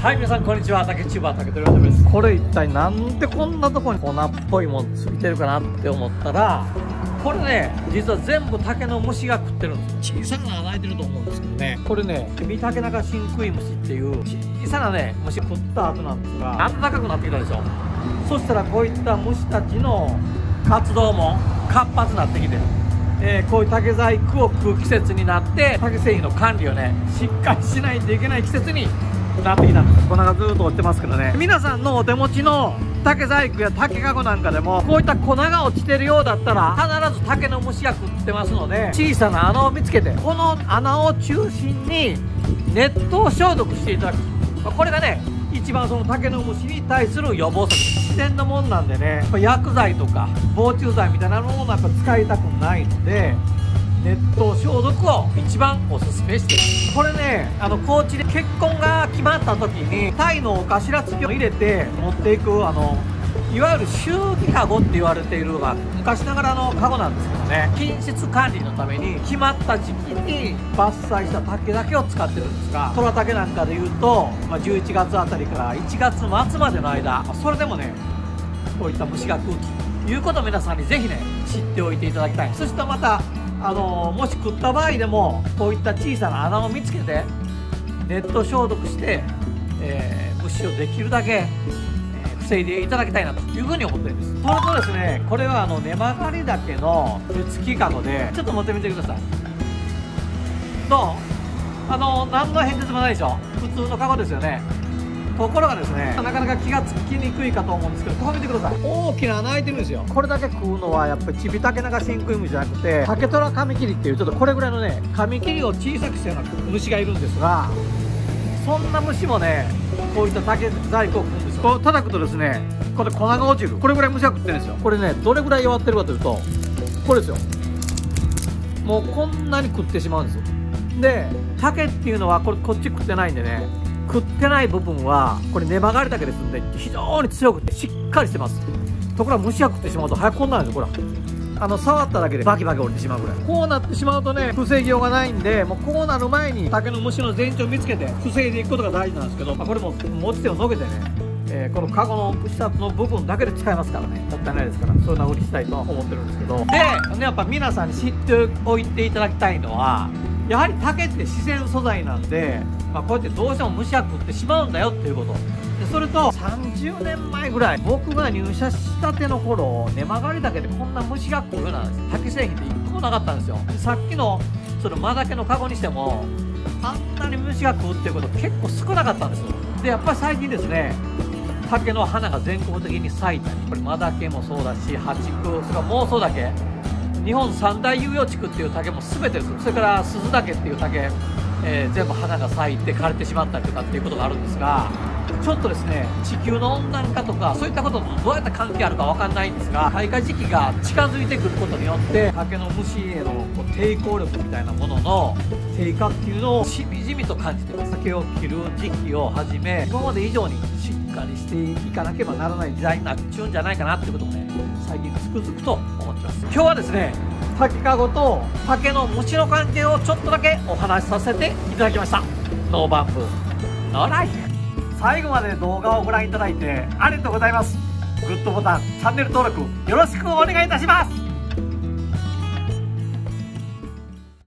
はい皆さんこんにちは。竹チューバー竹取りです。これ一体なんでこんなとこに粉っぽいもんついてるかなって思ったらこれね実は全部竹の虫が食ってるんですよ。小さな穴開いてると思うんですけどね。これねビタケナカシンクイムシっていう小さなね虫食った後なんですが暖かくなってきたでしょそしたらこういった虫たちの活動も活発になってきてる。えー、こういう竹細工を食う季節になって竹製品の管理をねしっかりしないといけない季節になってきたんです粉がずっと落ちてますけどね。皆さんのお手持ちの竹細工や竹かごなんかでもこういった粉が落ちてるようだったら必ず竹の虫が食ってますので小さな穴を見つけてこの穴を中心に熱湯消毒していただく。まこれがね一番その竹の虫に対する予防策。自然のもんなんでね薬剤とか防虫剤みたいなものをやっぱ使いたくないので熱湯消毒を一番おすすめしてます。これねあの高知で結婚が決まった時にタイのお頭付きを入れて持っていくあのいわゆる周期カゴって言われているのが昔ながらのカゴなんですけどね。品質管理のために決まった時期に伐採した竹だけを使ってるんですが虎竹なんかでいうと、まあ、11月あたりから1月末までの間それでもねこういった虫が食うということを皆さんにぜひね知っておいていただきたい。そしてまたあのもし食った場合でもこういった小さな穴を見つけてネット消毒して、えー、虫をできるだけ、えー、防いでいただきたいなというふうに思ってるんです。それとですね。これはあの根曲がり岳の手付きかごでちょっと持ってみてください。どう？あの何の変哲もないでしょ？普通のかごですよねところがですねなかなか気がつきにくいかと思うんですけどここ見てください。大きな穴開いてるんですよ。これだけ食うのはやっぱりチビタケナガシンクイムじゃなくて竹トラカミキリっていうちょっとこれぐらいのねカミキリを小さくしたような虫がいるんですがそんな虫もねこういった竹細工を食うんですこう叩くとですねこれ粉が落ちるこれぐらい虫が食ってるんですよ。これねどれぐらい弱ってるかというとこれですよ。もうこんなに食ってしまうんですよ。で竹っていうのはこれこっち食ってないんでね食ってない部分はこれ根曲がりだけですんで非常に強くてしっかりしてます。ところが虫が食ってしまうと早くこんなんですよほらあの触っただけでバキバキ折れてしまうぐらい。こうなってしまうとね防ぎようがないんでもうこうなる前に竹の虫の前兆を見つけて防いでいくことが大事なんですけど、まあ、これも持ち手をのけてねえー、このカゴの下の部分だけで使えますからね。もったいないですからそんな風にしたいとは思ってるんですけど。でやっぱ皆さんに知っておいていただきたいのはやはり竹って自然素材なんでまあ、こうやってどうしても虫が食ってしまうんだよっていうこと。でそれと30年前ぐらい僕が入社したての頃根曲がりだけでこんな虫が来るなんです竹製品って1個もなかったんですよ。さっきのそのマダケのカゴにしてもあんなに虫が食うっていうこと結構少なかったんですよ。でやっぱり最近ですね竹の花が全国的に咲いたりこれマダケもそうだしハチクそれから妄想竹日本三大遊葉地区っていう竹も全てですそれから鈴竹っていう竹えー、全部花が咲いて枯れてしまったりとかっていうことがあるんですがちょっとですね地球の温暖化とかそういったこととどうやって関係あるか分かんないんですが開花時期が近づいてくることによって竹の虫へのこう抵抗力みたいなものの低下っていうのをしみじみと感じてます竹を切る時期をはじめ今まで以上にかりしていかなければならない時代になっちゃうんじゃないかなっていうことをね最近つくづくと思ってます。今日はですね竹かごと竹の虫の関係をちょっとだけお話しさせていただきました。ノーバンプノーライフ。最後まで動画をご覧いただいてありがとうございます。グッドボタンチャンネル登録よろしくお願いいたします。